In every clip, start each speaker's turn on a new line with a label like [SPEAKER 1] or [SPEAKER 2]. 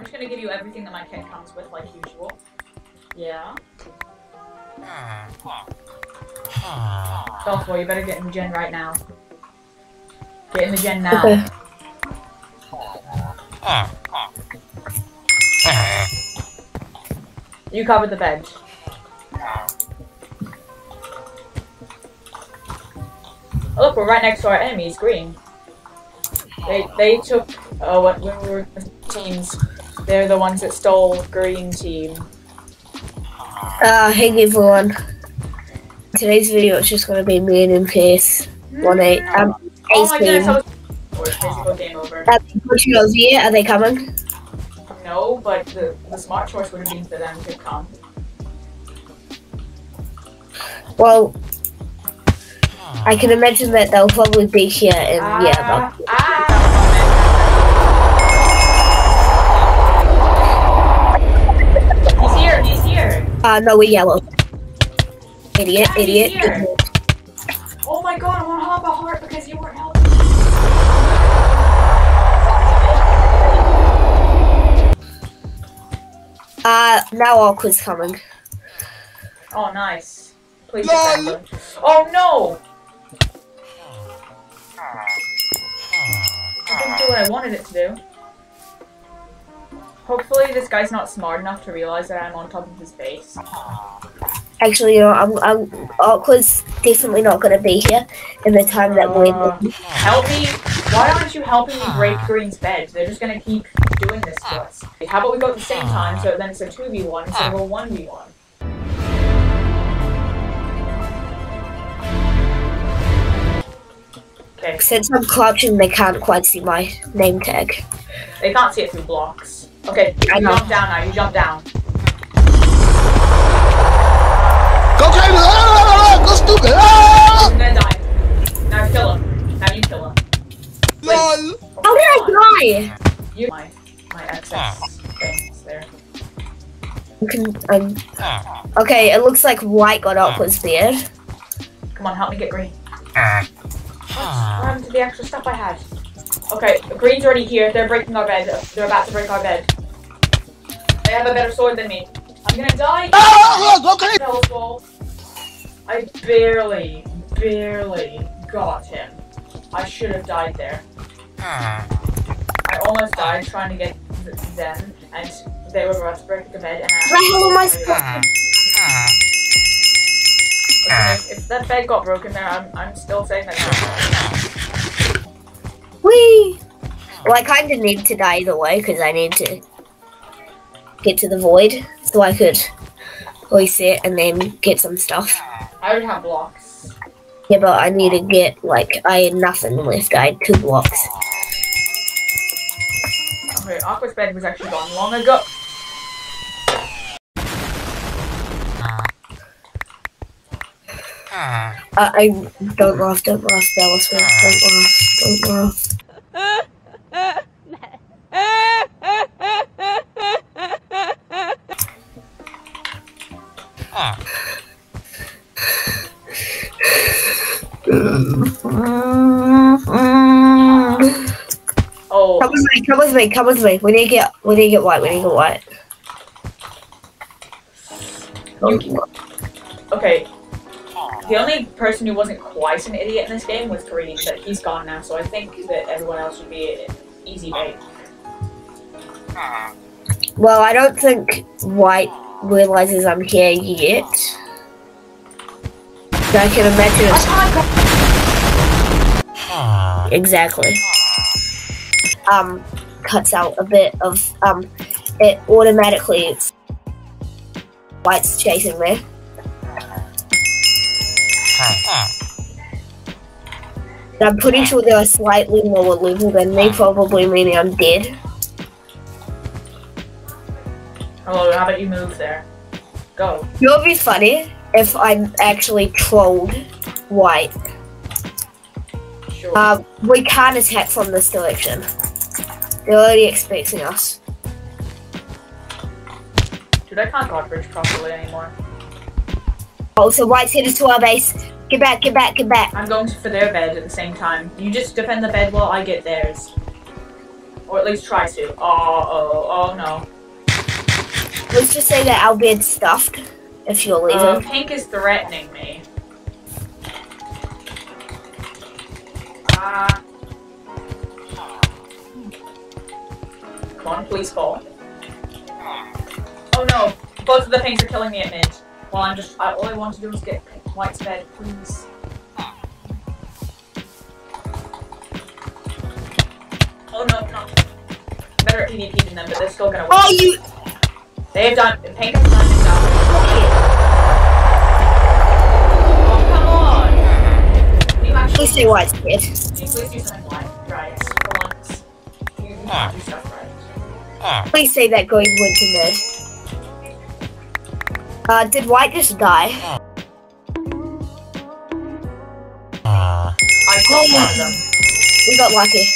[SPEAKER 1] I'm just gonna give you everything that my kit comes with, like usual. Yeah. Belfour, you better get in the gen right now. Get in the gen now.
[SPEAKER 2] Okay.
[SPEAKER 1] You cover the bed. Oh, look, we're right next to our enemies, green. They they took uh what when we were teams. They're the ones that stole green team.
[SPEAKER 2] Uh, hey everyone. Today's video is just gonna be me and Pace. One eight. Um,
[SPEAKER 1] Oh my goodness. I was game over.
[SPEAKER 2] Uh, here. Are they coming?
[SPEAKER 1] No, but the, the smart choice would have been for them to come.
[SPEAKER 2] Well, I can imagine that they'll probably be here in yeah.
[SPEAKER 1] Ah,
[SPEAKER 2] About,
[SPEAKER 1] ah. He's here. He's here.
[SPEAKER 2] Uh, no, we're yellow. Idiot,
[SPEAKER 1] Yeah,
[SPEAKER 2] idiot.
[SPEAKER 1] here.
[SPEAKER 2] idiot.
[SPEAKER 1] Oh my god, I want to have a heart because you weren't helping.
[SPEAKER 2] Uh, now Awkward's coming.
[SPEAKER 1] Oh, nice. Please defend them. Oh no! It didn't do what I wanted it to do. Hopefully this guy's not smart enough to realize that I'm on top of his base.
[SPEAKER 2] Actually, you know, I'm, I'm Awkward's definitely not gonna be here in the time that we're.
[SPEAKER 1] Uh, help me! Why aren't you helping me break Green's bed? They're just gonna keep doing this to us. How about we go at the same time so then it's a 2v1 instead of a 1v1? Okay,
[SPEAKER 2] Since I'm crouching, they can't quite see my name tag.
[SPEAKER 1] they can't see it through blocks. Okay,
[SPEAKER 2] I
[SPEAKER 1] you
[SPEAKER 2] know.
[SPEAKER 1] jump down now, you jump down.
[SPEAKER 3] Go crazy! Ah, go stupid! Ah!
[SPEAKER 1] I'm gonna die. Now kill him. Now you kill him. Wait,
[SPEAKER 3] LOL!
[SPEAKER 2] How did I die?
[SPEAKER 1] you my my excess things there.
[SPEAKER 2] You can, um, okay, it looks like White got Awkward's beard.
[SPEAKER 1] Come on, help me get green. What happened to the extra stuff I had? Okay, green's already here. They're breaking our bed. They're about to break our bed. They have a better sword than me. I'm gonna die.
[SPEAKER 3] Ah, ah, ah, ah go crazy!
[SPEAKER 1] Hellswall. I barely, barely got him. I should have died there. I almost died trying to get th- them, and they were about to break the bed, and I.
[SPEAKER 2] The hell am I supposed
[SPEAKER 1] Listen, if, if that bed got broken there, I'm, I'm still saying that.
[SPEAKER 2] Whee! Well, I kind of need to die either way because I need to get to the void so I could reset and then get some stuff.
[SPEAKER 1] I already have blocks.
[SPEAKER 2] Yeah, but I need to get like I had nothing left. I had two blocks.
[SPEAKER 1] Okay, Aqua's bed was actually gone long ago.
[SPEAKER 2] Uh, I don't laugh, don't laugh, Dallas. Don't laugh, don't laugh.
[SPEAKER 1] Oh,
[SPEAKER 2] Come with me, come with me, come with me. We need to get, we need to get white. We need to get white.
[SPEAKER 1] You- okay. The only person who wasn't quite an idiot in this game was Green, but he's gone now, so I think that everyone else should be an easy bait.
[SPEAKER 2] Well, I don't think white realizes I'm here yet. So I can imagine it's exactly. Um, cuts out a bit of um, it automatically. White's chasing me. And I'm pretty sure they're a slightly lower level than me, probably meaning I'm dead.
[SPEAKER 1] Hello, how about you move there? Go.
[SPEAKER 2] It would be funny if I actually trolled white.
[SPEAKER 1] Sure.
[SPEAKER 2] Uh, we can't attack from this direction. They're already expecting us.
[SPEAKER 1] Dude, I can't bridge properly anymore.
[SPEAKER 2] Oh, so white's headed to our base. Get back, get back, get back.
[SPEAKER 1] I'm going for their bed at the same time. You just defend the bed while I get theirs. Or at least try to. Oh, oh, oh no.
[SPEAKER 2] Let's just say that I'll be stuffed if you're leaving.
[SPEAKER 1] Uh, Pink is threatening me. Come on, please fall. Oh no, both of the pinks are killing me at mid. Well, I'm just, I, all I want to do is get white's bed, please. Oh no, no. Better at PvP than them, but they're still gonna win.
[SPEAKER 2] oh, you.
[SPEAKER 1] They have done, Pink has done his job. Oh, come on! Can you actually
[SPEAKER 2] Please say white's dead.
[SPEAKER 1] Can you please do something like right for once? You you can't do stuff right.
[SPEAKER 2] Please say that going went to mid. Uh, did white just die? Ah.
[SPEAKER 1] I killed one of them.
[SPEAKER 2] We got lucky.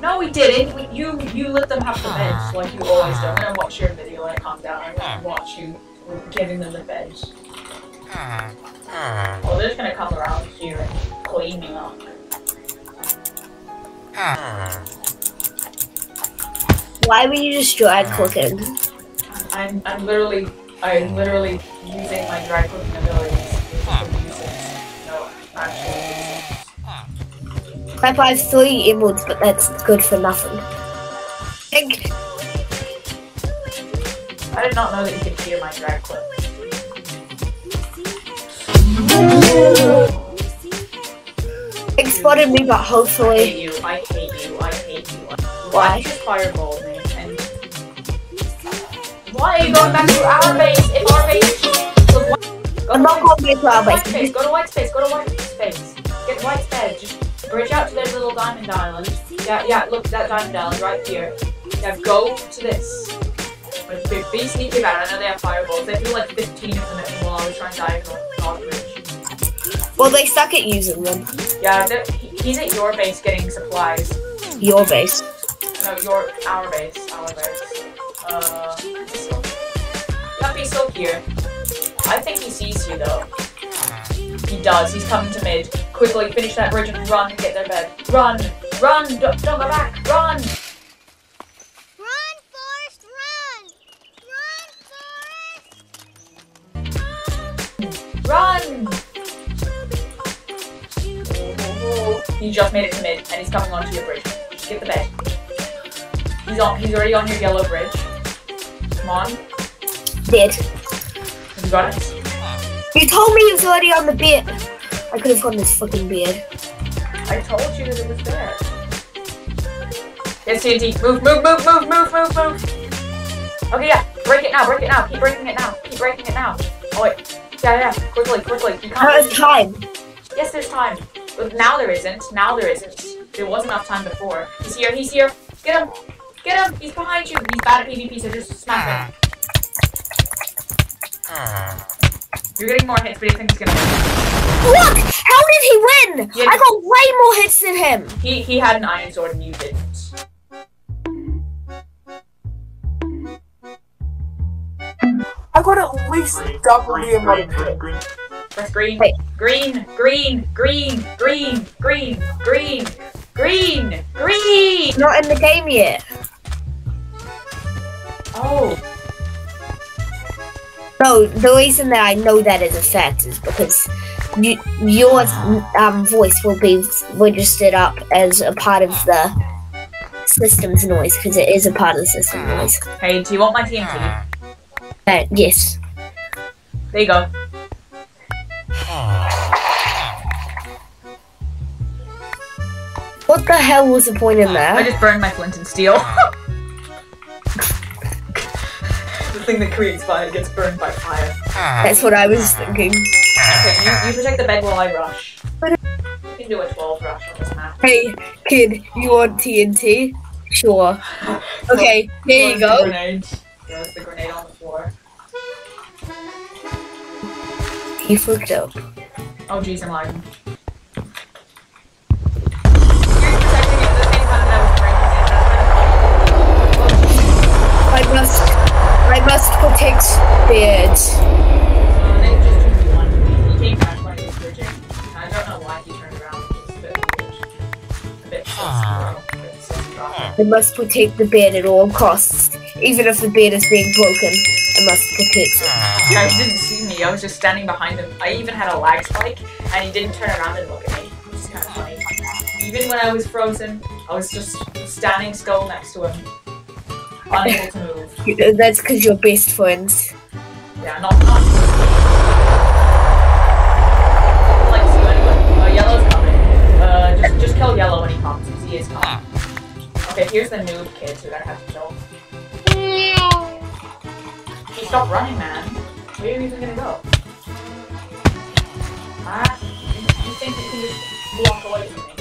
[SPEAKER 1] No, we didn't. We, you you let them have the veg like you always do. I'm gonna watch your video when it comes down. I'm gonna ah. watch you giving them the veg. Ah. Well, they're just gonna come around here
[SPEAKER 2] Why were you just drag clicking?
[SPEAKER 1] I'm I'm literally I'm literally using my drag clicking abilities. No, actually.
[SPEAKER 2] I have three emeralds, but that's good for nothing. Pink,
[SPEAKER 1] I did not know that you could hear my drag clip.
[SPEAKER 2] Spotted me, but
[SPEAKER 1] I
[SPEAKER 2] hopefully.
[SPEAKER 1] hate you. I hate you. I hate you.
[SPEAKER 2] Why?
[SPEAKER 1] Just fireballed. And why are you going back to our base? If our base Go
[SPEAKER 2] I'm
[SPEAKER 1] to
[SPEAKER 2] not going back to our
[SPEAKER 1] go to white
[SPEAKER 2] base.
[SPEAKER 1] space. Go to white space. Go to white space. Get white bed. Just bridge out to their little diamond island. Yeah, yeah. Look, that diamond island right here. Yeah, go to this. But be, be sneaky about it. I know they have fireballs. They threw like 15 of them at me while I was trying to diagonal.
[SPEAKER 2] Well, they suck at using them.
[SPEAKER 1] Yeah, he's at your base getting supplies.
[SPEAKER 2] Your base.
[SPEAKER 1] No, your our base, our base. Uh, he's still here. I think he sees you though. He does. He's coming to mid. Quickly finish that bridge and run and get their bed. Run, run! Don't, don't go back. Run, He just made it to mid and he's coming onto your bridge. Get the bed. He's on. He's already on your yellow bridge. Come on.
[SPEAKER 2] Dead.
[SPEAKER 1] Have you got it?
[SPEAKER 2] You told me he was already on the bed. I could have gotten this fucking beard.
[SPEAKER 1] I told you that it was there. Yes, TNT. Move, move, move, move, move, move, move. Okay, yeah. Break it now. Break it now. Keep breaking it now. Keep breaking it now. Oh wait. Yeah, yeah. Quickly, quickly. You can't.
[SPEAKER 2] much time?
[SPEAKER 1] Yes, there's time. But now there isn't. Now there isn't. There was enough time before. He's here. He's here. Get him. Get him. He's behind you. He's bad at PvP, so just smack him. You're getting more hits, but you think he's gonna win.
[SPEAKER 2] Look! How did he win?
[SPEAKER 1] Yeah.
[SPEAKER 2] I got way more hits than him.
[SPEAKER 1] He he had an iron sword and you didn't.
[SPEAKER 4] I got at least double the amount of hits.
[SPEAKER 1] Press green.
[SPEAKER 2] Wait.
[SPEAKER 1] Green, green, green, green, green, green, green, green.
[SPEAKER 2] Not in the game yet.
[SPEAKER 1] Oh,
[SPEAKER 2] No, the reason that I know that is a fact is because you, your um, voice will be registered up as a part of the system's noise because it is a part of the system noise.
[SPEAKER 1] hey, do you want my TNT?
[SPEAKER 2] Uh, yes.
[SPEAKER 1] There you go.
[SPEAKER 2] What the hell was the point in that?
[SPEAKER 1] I just burned my flint and steel. the thing that creates fire gets burned by fire.
[SPEAKER 2] That's what I was thinking.
[SPEAKER 1] Okay, you, you protect the bed while I rush. You can do a 12 rush on this map.
[SPEAKER 2] Hey, kid, you want TNT? Sure. Okay, here you
[SPEAKER 1] Throws the
[SPEAKER 2] go.
[SPEAKER 1] Grenade. Throws the grenade on the floor.
[SPEAKER 2] You fucked up.
[SPEAKER 1] Oh jeez, I'm lagging. Sus drop.
[SPEAKER 2] I must protect the bed at all costs. Even if the bed is being broken, I must protect it.
[SPEAKER 1] You guys didn't see me. I was just standing behind him. I even had a lag spike, and he didn't turn around and look at me, which is kind of funny. Even when I was frozen, I was just standing still next to him, unable to move.
[SPEAKER 2] You- That's because you're best friends.
[SPEAKER 1] Yeah, not not. Like see anyone. Uh, yellow's coming. Uh, just just kill yellow when he comes. He is coming. Okay, here's the noob kids we're gonna have to kill. He stopped running, man. Where are you even gonna go? Ah, you, you think you can just walk away from me?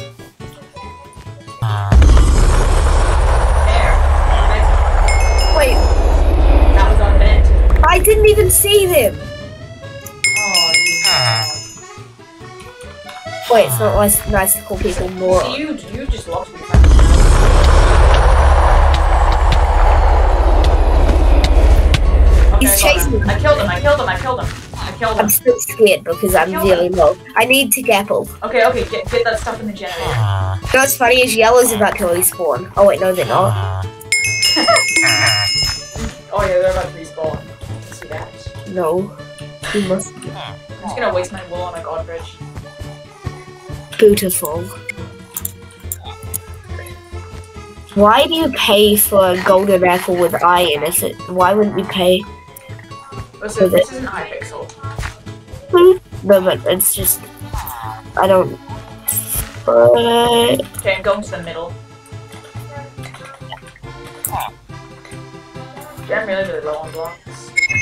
[SPEAKER 2] I didn't even see them.
[SPEAKER 1] Oh, you.
[SPEAKER 2] Wait, it's not nice, nice to call people more.
[SPEAKER 1] See, you, you just love to be. Okay,
[SPEAKER 2] He's chasing
[SPEAKER 1] him.
[SPEAKER 2] me.
[SPEAKER 1] I killed him, I killed him, I killed him. I killed him.
[SPEAKER 2] I'm still scared because I'm really low. I need to gapple.
[SPEAKER 1] Okay, okay, get, get that stuff in the generator. Ah.
[SPEAKER 2] You know what's funny is yellow's about to respawn. Oh wait, no they're not. Ah.
[SPEAKER 1] Oh yeah, they're about to respawn. See that?
[SPEAKER 2] No. You must hmm.
[SPEAKER 1] I'm just gonna waste my wool on my god bridge.
[SPEAKER 2] beautiful. Why do you pay for a golden apple with iron if it why wouldn't you pay
[SPEAKER 1] Oh, so this isn't Hypixel. Hmm?
[SPEAKER 2] No but it's just I don't
[SPEAKER 1] Okay, I'm going to the middle. Yeah, I'm really, really low on blocks.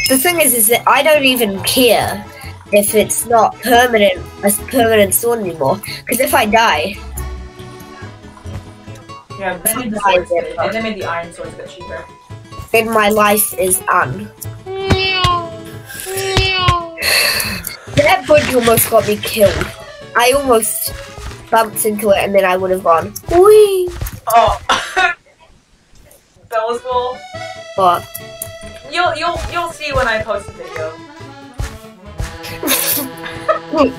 [SPEAKER 2] The thing is is that I don't even care if it's not permanent a permanent sword anymore. Because if I die,
[SPEAKER 1] Yeah, they made the swords, and they made the iron swords a bit cheaper.
[SPEAKER 2] then my life is un. That bridge almost got me killed. I almost bumped into it and then I would have gone, wee!
[SPEAKER 1] Oh! that was cool.
[SPEAKER 2] But
[SPEAKER 1] You'll, you'll, you'll see when I post the video.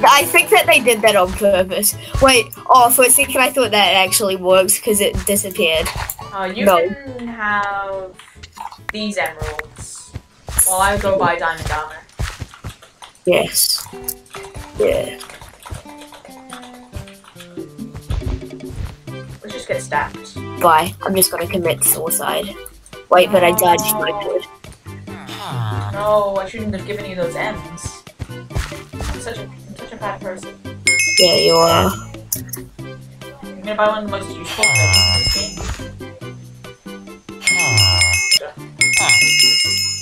[SPEAKER 2] I think that they did that on purpose. Wait, oh, for a second I thought that actually works because it disappeared.
[SPEAKER 1] Uh, you
[SPEAKER 2] No.
[SPEAKER 1] can have these emeralds while I go buy diamond armor.
[SPEAKER 2] Yes. Yeah.
[SPEAKER 1] Let's just get stacked.
[SPEAKER 2] Bye. I'm just gonna commit suicide. Wait, but I died just my good.
[SPEAKER 1] No, I shouldn't have given you those M's. I'm such a, I'm such a bad person.
[SPEAKER 2] Yeah, you are.
[SPEAKER 1] I'm gonna buy one of the most useful things in this game.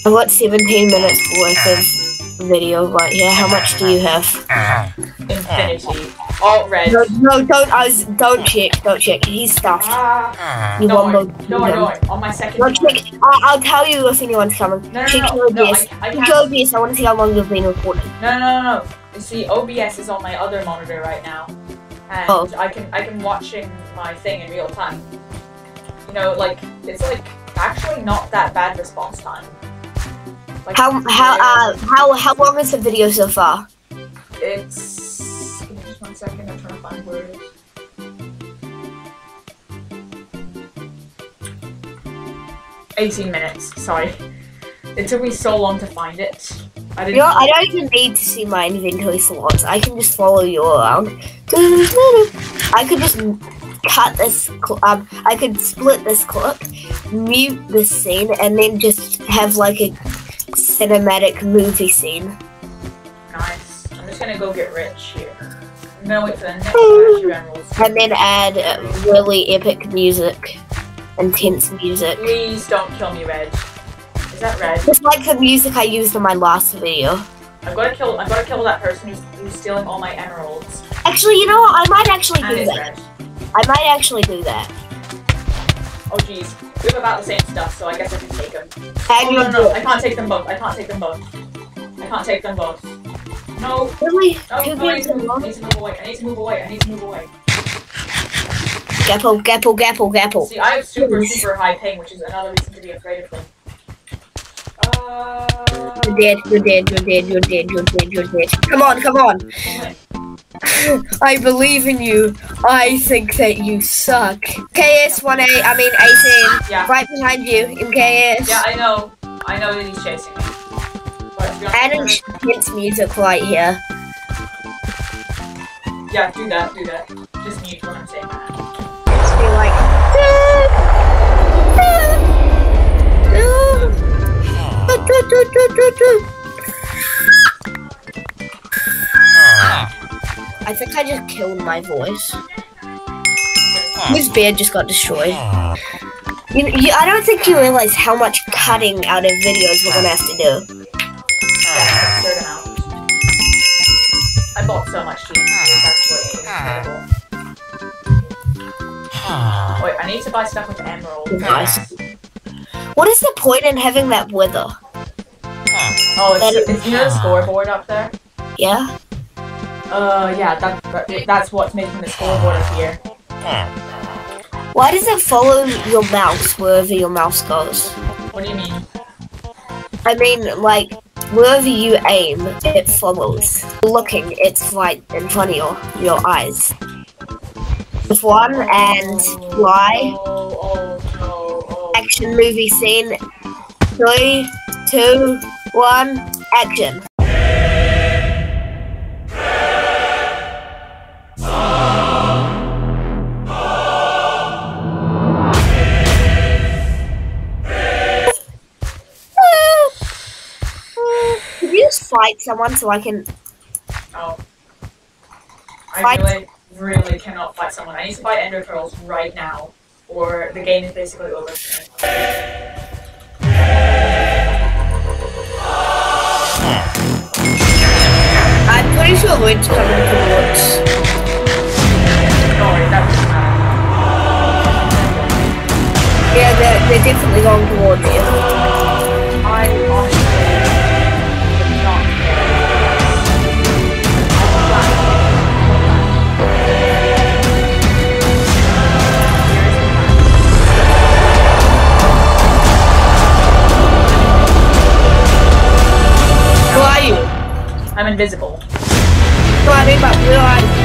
[SPEAKER 2] I've got 17 minutes worth of video right here. How much do you have? Ah.
[SPEAKER 1] Infinity. All red.
[SPEAKER 2] No, no, don't. I was, don't check. Don't check. He's stuffed.
[SPEAKER 1] Ah,
[SPEAKER 2] You
[SPEAKER 1] no,
[SPEAKER 2] won't
[SPEAKER 1] I, no, I don't. On my second.
[SPEAKER 2] No, check. I'll, I'll tell you if anyone's coming.
[SPEAKER 1] No, no,
[SPEAKER 2] check
[SPEAKER 1] no,
[SPEAKER 2] your
[SPEAKER 1] no,
[SPEAKER 2] OBS.
[SPEAKER 1] I- I
[SPEAKER 2] check OBS. I want to see how long you've been recording.
[SPEAKER 1] No, no, no, no. You see, OBS is on my other monitor right now, and
[SPEAKER 2] Oh.
[SPEAKER 1] I can I can watching my thing in real time. You know, like it's like actually not that bad response time. Like,
[SPEAKER 2] How how uh how how long is the video so far?
[SPEAKER 1] It's second. I'm trying to find where it is. Eighteen minutes. Sorry, it took me so long to find it. I didn't.
[SPEAKER 2] You know, I don't even need to see my inventory slots. I can just follow you around. I could just cut this. Um, I could split this clip, mute this scene, and then just have like a cinematic movie scene.
[SPEAKER 1] Nice. I'm just gonna go get rich here. I'm gonna for the next batch of emeralds.
[SPEAKER 2] And then add really epic music, intense music.
[SPEAKER 1] Please don't kill me, Red. Is that Red?
[SPEAKER 2] Just like the music I used in my last video.
[SPEAKER 1] I've gotta kill. I've gotta kill that person who's, who's stealing all my emeralds.
[SPEAKER 2] Actually, you know what? I might actually
[SPEAKER 1] And
[SPEAKER 2] do
[SPEAKER 1] it's
[SPEAKER 2] that.
[SPEAKER 1] Red.
[SPEAKER 2] I might actually do that.
[SPEAKER 1] Oh jeez, we have about the same stuff, so I guess I can take them.
[SPEAKER 2] And
[SPEAKER 1] Oh no, no, no, I can't take them both. I can't take them both. I can't take them both. No,
[SPEAKER 2] Really?
[SPEAKER 1] no,
[SPEAKER 2] Two
[SPEAKER 1] no I, need to move, I need to move away. I need to move away. I need to move away.
[SPEAKER 2] Gapple, gapple, gapple, gapple.
[SPEAKER 1] See, I have super, super high ping, which is another reason to be afraid of them. Uh,
[SPEAKER 2] You're dead, you're dead, you're dead, you're dead, you're dead, you're dead. Come on, come on. I believe in you. I think that you suck. KS18, I mean 18.
[SPEAKER 1] Yeah.
[SPEAKER 2] Right behind you, MKS.
[SPEAKER 1] Yeah, I know. I know that he's chasing me. But to be honest,
[SPEAKER 2] Adding Shit's music right here.
[SPEAKER 1] yeah, do that, do that. Just mute when I'm saying that.
[SPEAKER 2] Just be like. I think I just killed my voice. His beard just got destroyed. You, you, I don't think you realize how much cutting out of videos we're gonna have to do.
[SPEAKER 1] Need to buy stuff with emerald.
[SPEAKER 2] Nice. What is the point in having that wither?
[SPEAKER 1] Oh, it's, it's you know the scoreboard up there?
[SPEAKER 2] Yeah?
[SPEAKER 1] Uh, yeah, that, that that's what's making the scoreboard appear.
[SPEAKER 2] Why does it follow your mouse wherever your mouse goes?
[SPEAKER 1] What do you mean?
[SPEAKER 2] I mean, like, wherever you aim, it follows. Looking, it's right in front of your, your eyes. With one and fly, action movie scene. Three, two, one, action. Could you just fight someone so I can?
[SPEAKER 1] Oh. I
[SPEAKER 2] Fight.
[SPEAKER 1] really, really cannot fight someone. I need to fight Ender Pearls right now, or the game is basically over for me.
[SPEAKER 2] I'm pretty sure Lid's coming
[SPEAKER 1] that doesn't.
[SPEAKER 2] Yeah, they're, they're definitely going towards you.
[SPEAKER 1] Invisible.
[SPEAKER 2] Who are you? But where